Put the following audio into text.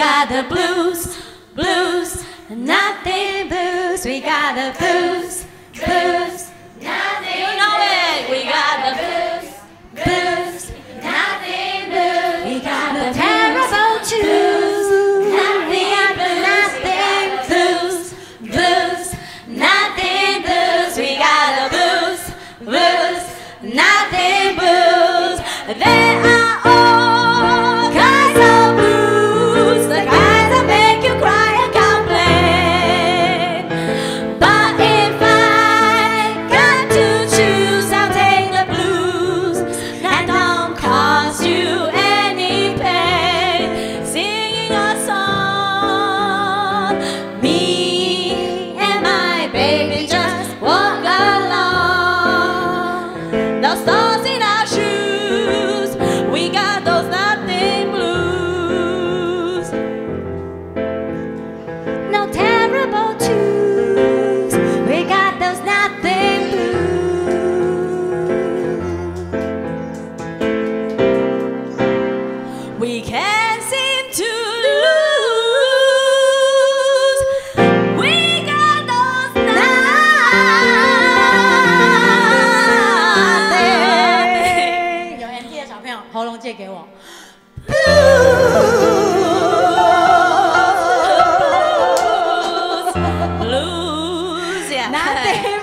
got the blues, blues, nothing blues. We got the blues. stars in our shoes. We got those nothing blues. No terrible twos. We got those nothing blues. We can see. 喉咙借给我 blues blues yeah